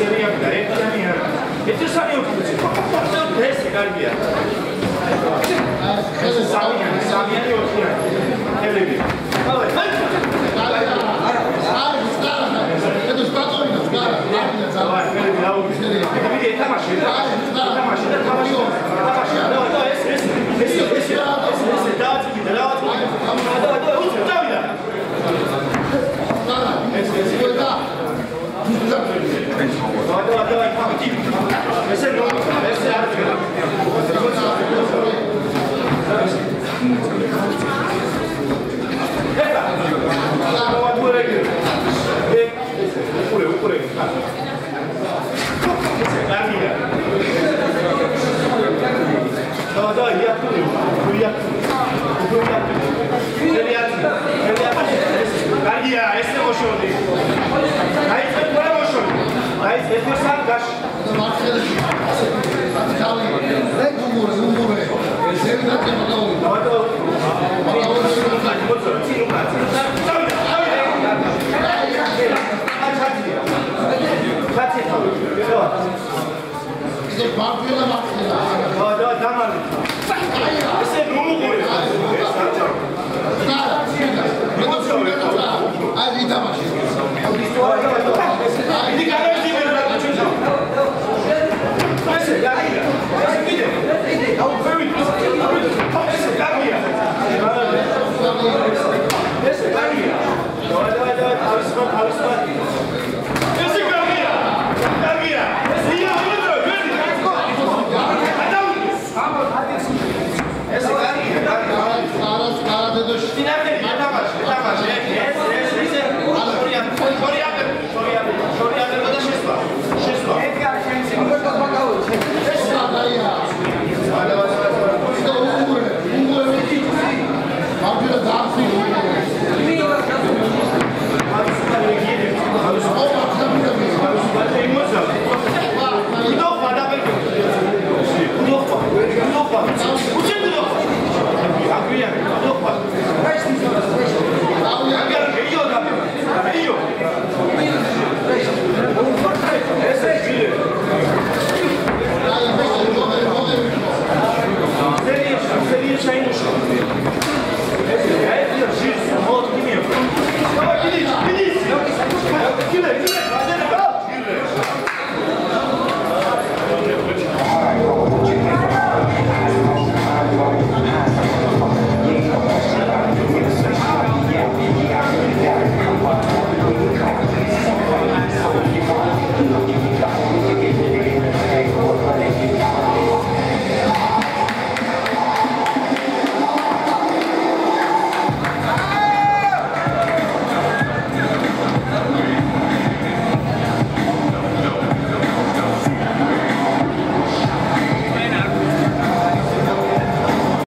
セル役がレフトキャリア役めっちゃシャリオック口パカパカって世界ビア Gracias.